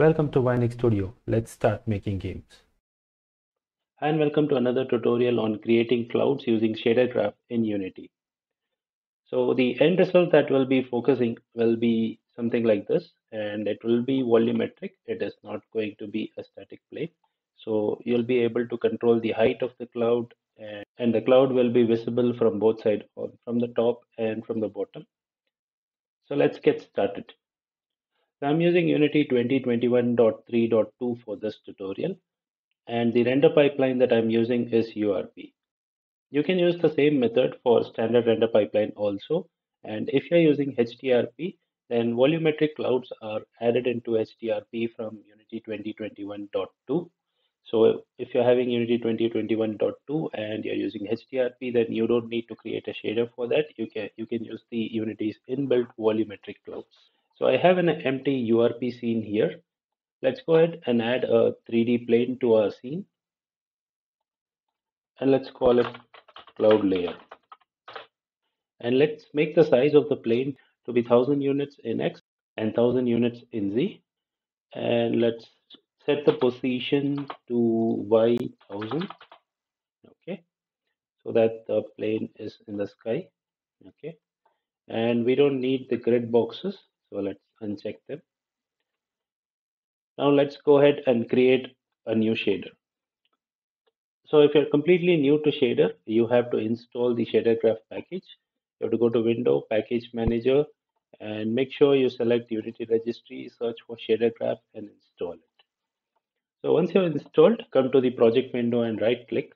Welcome to Vionix Studio. Let's start making games. And welcome to another tutorial on creating clouds using shader graph in Unity. So the end result that we'll be focusing will be something like this and it will be volumetric. It is not going to be a static plane. So you'll be able to control the height of the cloud and, and the cloud will be visible from both sides, from the top and from the bottom. So let's get started. So I'm using Unity 2021.3.2 for this tutorial and the render pipeline that I'm using is URP. You can use the same method for standard render pipeline also and if you're using HDRP then volumetric clouds are added into HDRP from Unity 2021.2. So if you're having Unity 2021.2 and you're using HDRP then you don't need to create a shader for that. You can you can use the Unity's inbuilt volumetric clouds. So I have an empty URP scene here. Let's go ahead and add a 3D plane to our scene. And let's call it cloud layer. And let's make the size of the plane to be 1000 units in X and 1000 units in Z. And let's set the position to Y 1000. Okay. So that the plane is in the sky. Okay. And we don't need the grid boxes so let's uncheck them. Now let's go ahead and create a new shader. So if you're completely new to shader, you have to install the shader graph package. You have to go to window, package manager, and make sure you select Unity registry, search for shader graph and install it. So once you're installed, come to the project window and right click.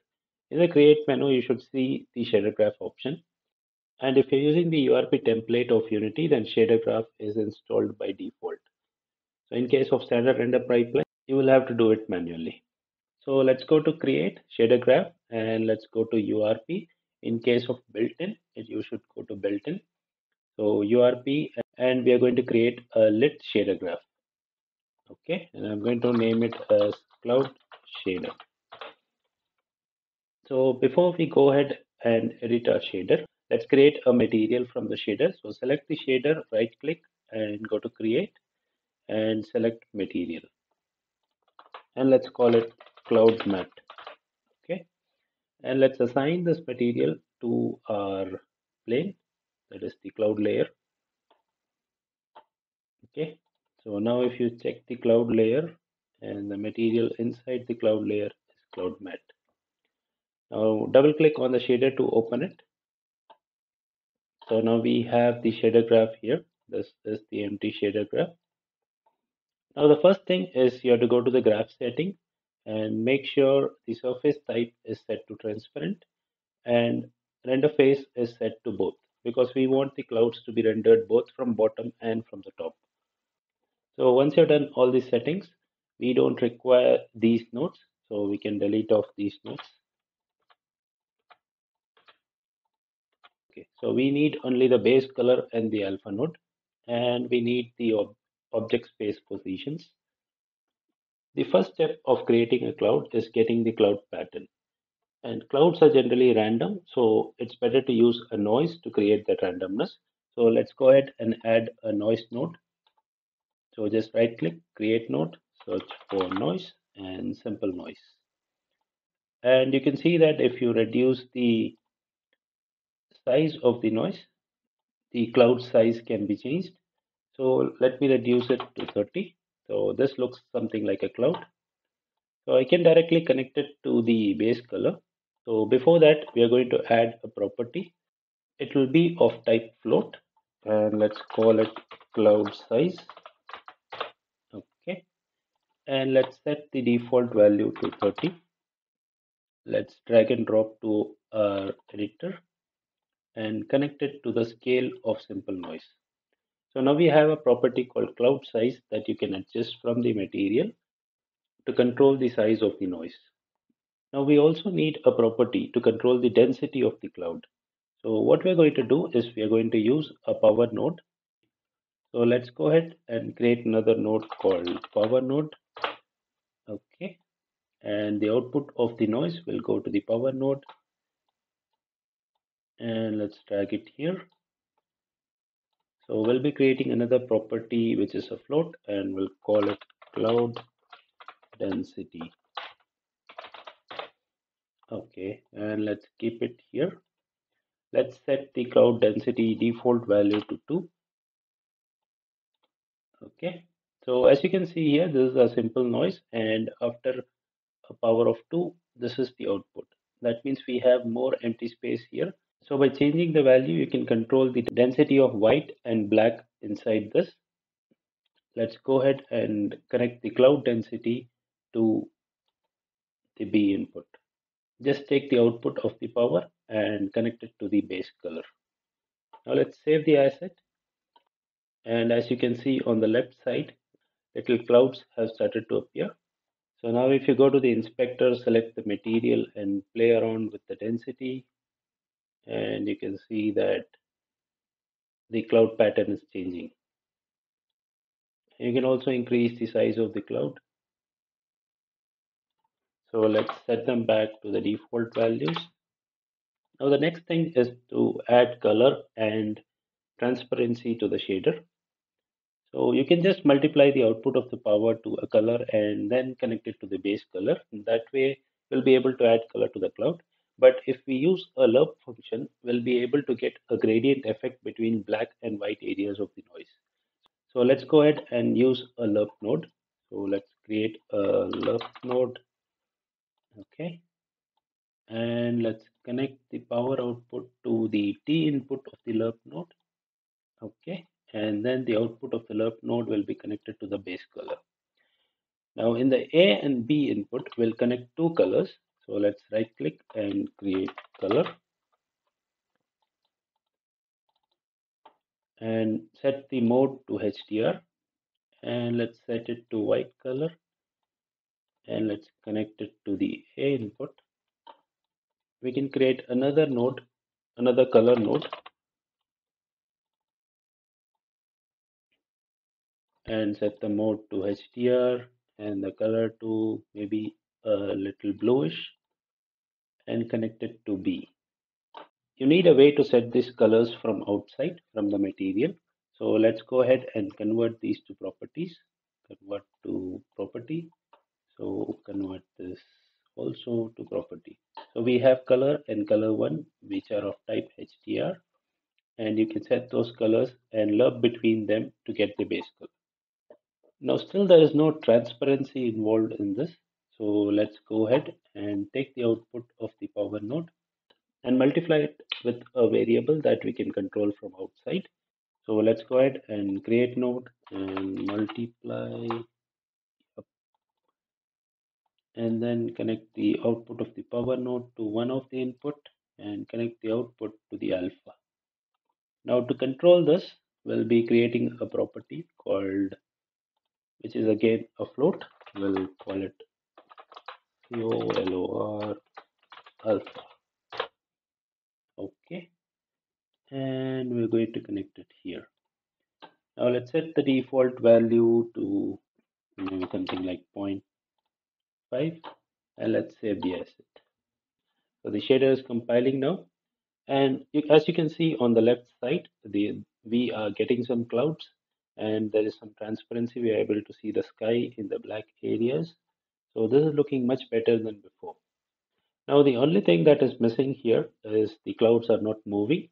In the create menu, you should see the shader graph option. And if you're using the URP template of Unity, then shader graph is installed by default. So in case of standard render pipeline, you will have to do it manually. So let's go to create shader graph and let's go to URP. In case of built-in, you should go to built-in. So URP and we are going to create a lit shader graph. Okay, and I'm going to name it as cloud shader. So before we go ahead and edit our shader, Let's create a material from the shader. So select the shader, right click and go to create and select material. And let's call it cloud mat. Okay. And let's assign this material to our plane, that is the cloud layer. Okay. So now if you check the cloud layer and the material inside the cloud layer is cloud mat. Now double click on the shader to open it so now we have the shader graph here. This is the empty shader graph. Now the first thing is you have to go to the graph setting and make sure the surface type is set to transparent and render face is set to both because we want the clouds to be rendered both from bottom and from the top. So once you've done all these settings, we don't require these nodes. So we can delete off these nodes. Okay, so we need only the base color and the alpha node, and we need the ob object space positions. The first step of creating a cloud is getting the cloud pattern. And clouds are generally random, so it's better to use a noise to create that randomness. So let's go ahead and add a noise node. So just right click, create node, search for noise and simple noise. And you can see that if you reduce the size of the noise the cloud size can be changed. So let me reduce it to 30 so this looks something like a cloud. So I can directly connect it to the base color. So before that we are going to add a property. It will be of type float and let's call it cloud size. Okay. And let's set the default value to 30 let's drag and drop to our editor and connect it to the scale of simple noise. So now we have a property called cloud size that you can adjust from the material to control the size of the noise. Now we also need a property to control the density of the cloud. So what we're going to do is we are going to use a power node. So let's go ahead and create another node called power node. Okay. And the output of the noise will go to the power node and let's drag it here. So we'll be creating another property which is a float and we'll call it cloud density. Okay and let's keep it here. Let's set the cloud density default value to 2 okay so as you can see here this is a simple noise and after a power of 2 this is the output. That means we have more empty space here so by changing the value you can control the density of white and black inside this. Let's go ahead and connect the cloud density to the B input. Just take the output of the power and connect it to the base color. Now let's save the asset. And as you can see on the left side little clouds have started to appear. So now if you go to the inspector select the material and play around with the density and you can see that the cloud pattern is changing you can also increase the size of the cloud so let's set them back to the default values now the next thing is to add color and transparency to the shader so you can just multiply the output of the power to a color and then connect it to the base color. That way we'll be able to add color to the cloud. But if we use a lerp function, we'll be able to get a gradient effect between black and white areas of the noise. So let's go ahead and use a lerp node. So let's create a lerp node. Okay. And let's connect the power output to the T input of the lerp node. Okay and then the output of the lerp node will be connected to the base color. Now in the A and B input, we'll connect two colors. So let's right click and create color. And set the mode to HDR. And let's set it to white color. And let's connect it to the A input. We can create another node, another color node and set the mode to HDR and the color to maybe a little bluish and connect it to B. You need a way to set these colors from outside from the material. So let's go ahead and convert these to properties. Convert to property. So convert this also to property. So we have color and color one which are of type HDR and you can set those colors and lerp between them to get the base color. Now still there is no transparency involved in this. Let's go ahead and take the output of the power node and multiply it with a variable that we can control from outside. So let's go ahead and create node and multiply and then connect the output of the power node to one of the input and connect the output to the alpha. Now to control this, we'll be creating a property called which is again a float we'll call it COLOR alpha okay. And we're going to connect it here. Now let's set the default value to maybe something like 0.5 and let's save the asset. So the shader is compiling now. And as you can see on the left side the we are getting some clouds and there is some transparency. We are able to see the sky in the black areas so this is looking much better than before. Now the only thing that is missing here is the clouds are not moving.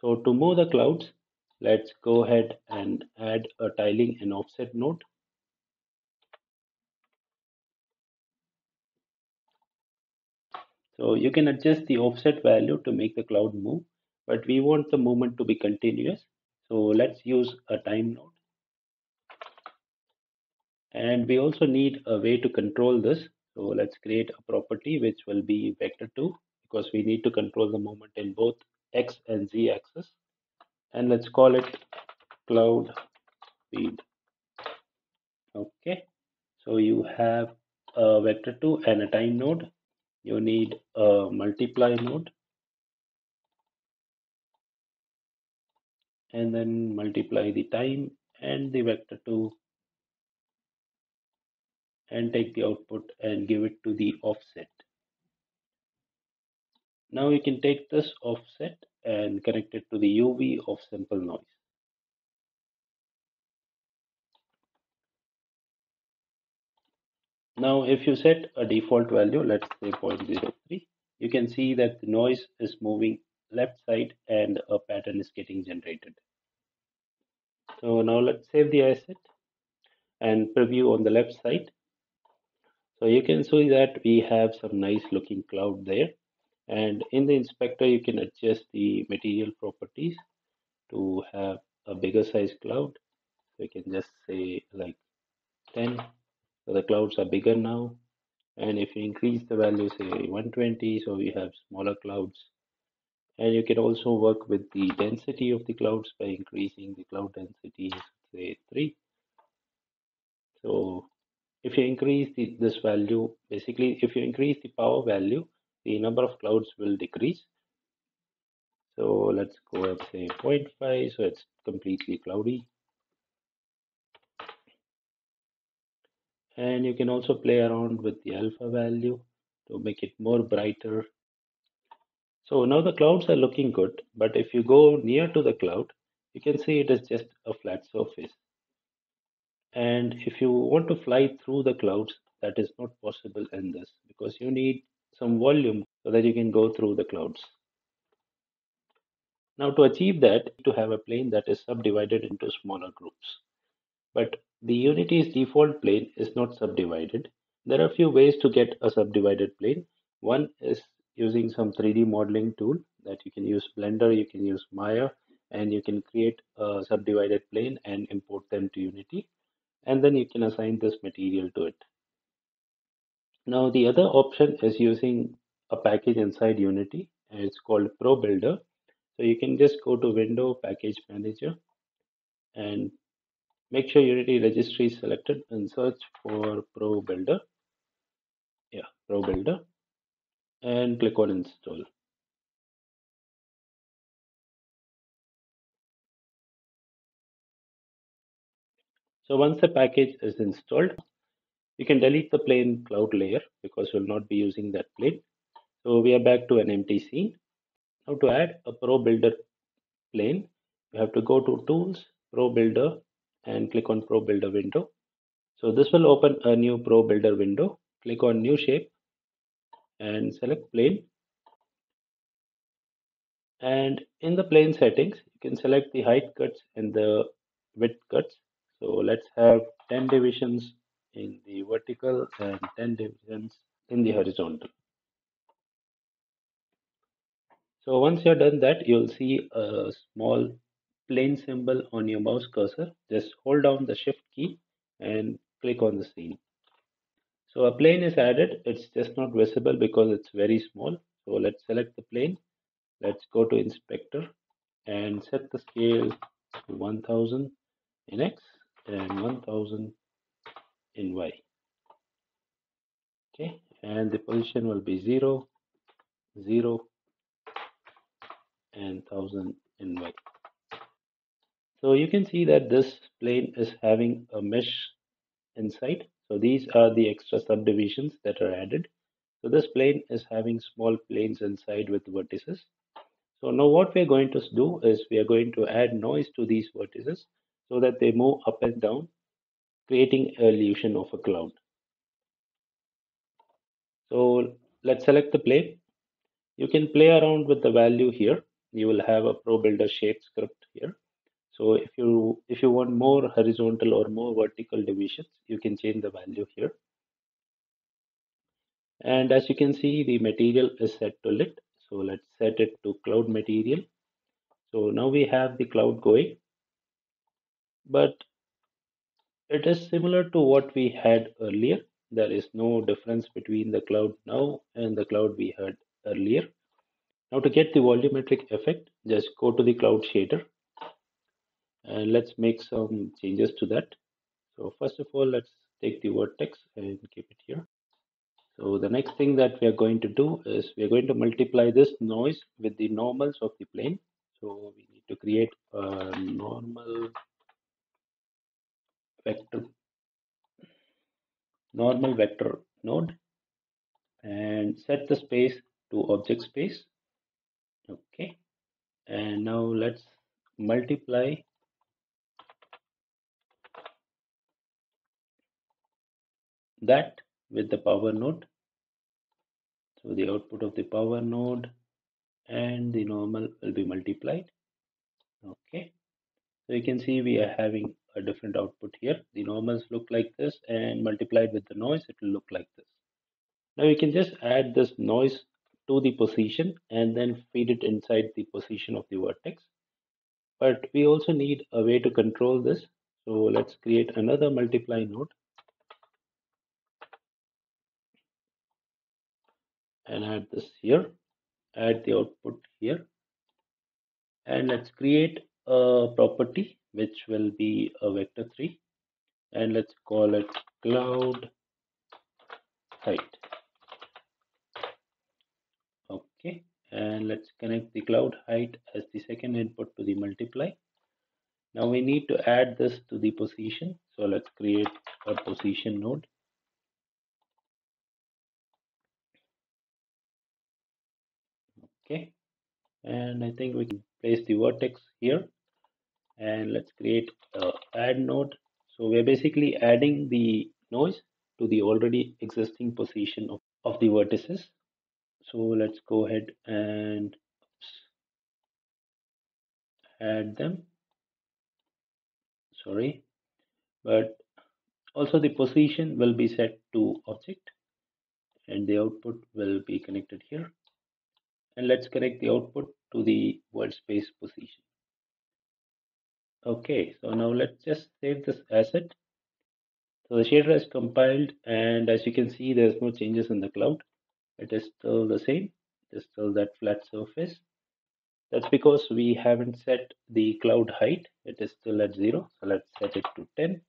So to move the clouds let's go ahead and add a tiling and offset node. So you can adjust the offset value to make the cloud move but we want the movement to be continuous. So let's use a time node. And we also need a way to control this. So let's create a property which will be vector2 because we need to control the moment in both x and z axis. And let's call it cloud speed. Okay. So you have a vector2 and a time node. You need a multiply node and then multiply the time and the vector 2 and take the output and give it to the offset. Now you can take this offset and connect it to the UV of simple noise. Now, if you set a default value, let's say 0.03, you can see that the noise is moving left side and a pattern is getting generated. So now let's save the asset and preview on the left side. So you can see that we have some nice looking cloud there. And in the inspector, you can adjust the material properties to have a bigger size cloud. So you can just say like 10. So the clouds are bigger now. And if you increase the value, say 120, so we have smaller clouds. And you can also work with the density of the clouds by increasing the cloud density, say 3. So if you increase the, this value, basically, if you increase the power value, the number of clouds will decrease. So let's go and say 0.5, so it's completely cloudy. And you can also play around with the alpha value to make it more brighter. So now the clouds are looking good, but if you go near to the cloud, you can see it is just a flat surface. And if you want to fly through the clouds, that is not possible in this because you need some volume so that you can go through the clouds. Now to achieve that, to have a plane that is subdivided into smaller groups. But the Unity's default plane is not subdivided. There are a few ways to get a subdivided plane. One is using some 3D modeling tool that you can use Blender, you can use Maya, and you can create a subdivided plane and import them to Unity. And then you can assign this material to it. Now the other option is using a package inside Unity and it's called Pro Builder. So you can just go to Window Package Manager and make sure Unity registry is selected and search for Pro Builder. Yeah, Pro Builder and click on install. So once the package is installed, you can delete the plain cloud layer because we'll not be using that plane. So we are back to an empty scene. Now to add a Pro Builder plane, you have to go to Tools, Pro Builder and click on Pro Builder window. So this will open a new Pro Builder window. Click on New Shape and select Plane. And in the plane settings, you can select the height cuts and the width cuts. So let's have 10 divisions in the vertical and 10 divisions in the horizontal. So once you're done that, you'll see a small plane symbol on your mouse cursor. Just hold down the shift key and click on the scene. So a plane is added. It's just not visible because it's very small. So let's select the plane. Let's go to inspector and set the scale to 1000 in X and 1000 in Y. Okay, and the position will be 0, 0, and 1000 in Y. So you can see that this plane is having a mesh inside. So these are the extra subdivisions that are added. So this plane is having small planes inside with vertices. So now what we're going to do is we are going to add noise to these vertices so that they move up and down, creating a illusion of a cloud. So let's select the plane. You can play around with the value here. You will have a Pro Builder shape script here. So if you if you want more horizontal or more vertical divisions, you can change the value here. And as you can see, the material is set to lit. So let's set it to cloud material. So now we have the cloud going, but it is similar to what we had earlier. There is no difference between the cloud now and the cloud we had earlier. Now to get the volumetric effect, just go to the cloud shader and let's make some changes to that. So first of all, let's take the vertex and keep it here. So the next thing that we are going to do is we are going to multiply this noise with the normals of the plane. So we need to create a normal vector normal vector node and set the space to object space okay and now let's multiply that with the power node. So the output of the power node and the normal will be multiplied. Okay. So you can see we are having a different output here. The normals look like this and multiplied with the noise, it will look like this. Now we can just add this noise to the position and then feed it inside the position of the vertex. But we also need a way to control this. So let's create another multiply node. And add this here, add the output here. And let's create a property which will be a vector 3 and let's call it cloud height. Okay and let's connect the cloud height as the second input to the multiply. Now we need to add this to the position. So let's create a position node. Okay and I think we can place the vertex here and let's create a add node. So we're basically adding the noise to the already existing position of, of the vertices. So let's go ahead and add them. Sorry. But also the position will be set to object and the output will be connected here. And let's connect the output to the world space position okay so now let's just save this asset. So the shader is compiled and as you can see there's no changes in the cloud. It is still the same. It is still that flat surface. That's because we haven't set the cloud height. It is still at zero. So let's set it to 10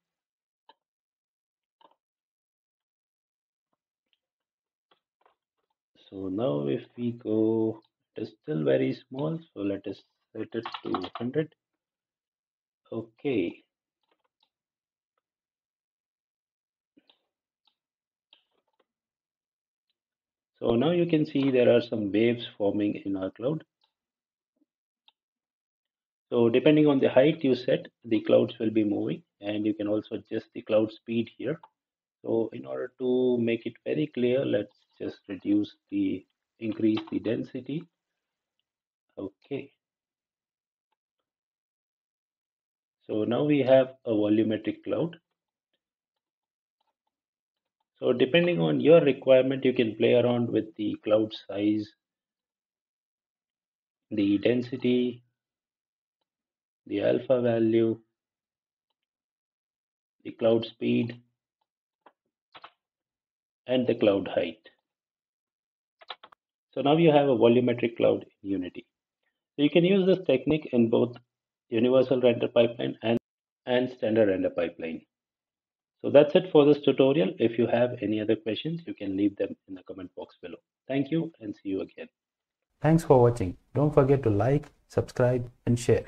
so now if we go it is still very small. So let us set it to 100 okay So now you can see there are some waves forming in our cloud. So depending on the height you set, the clouds will be moving and you can also adjust the cloud speed here. So in order to make it very clear, let's just reduce the, increase the density. Okay. So now we have a volumetric cloud so depending on your requirement, you can play around with the cloud size, the density, the alpha value, the cloud speed, and the cloud height. So now you have a volumetric cloud in Unity. So you can use this technique in both universal render pipeline and, and standard render pipeline. So that's it for this tutorial. If you have any other questions, you can leave them in the comment box below. Thank you and see you again. Thanks for watching. Don't forget to like, subscribe and share.